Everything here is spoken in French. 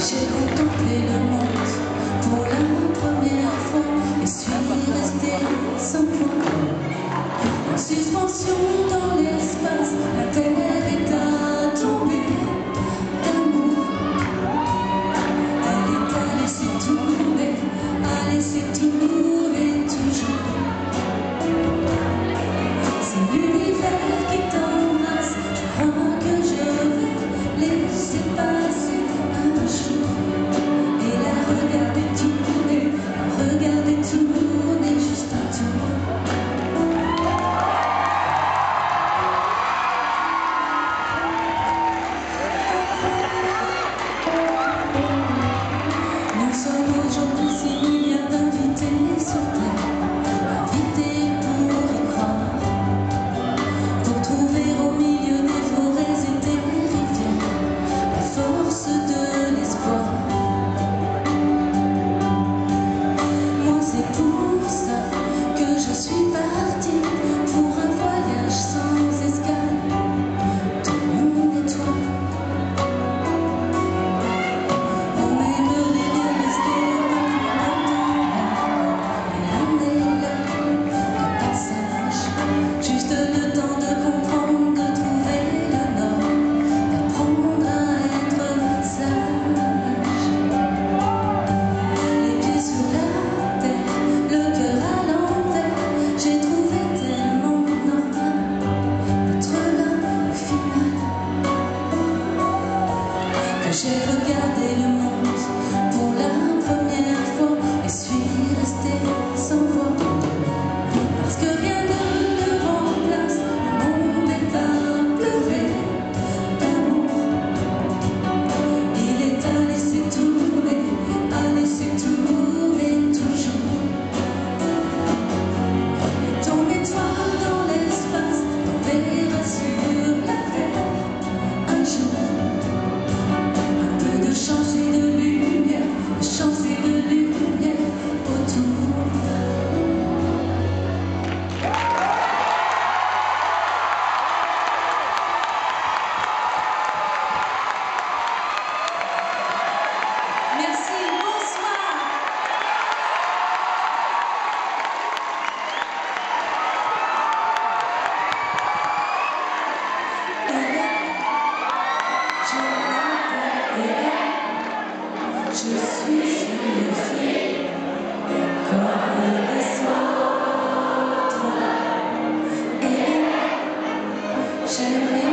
J'ai contemplé le monde pour la première fois et suis resté sans point. En suspension dans l'espace, Amen.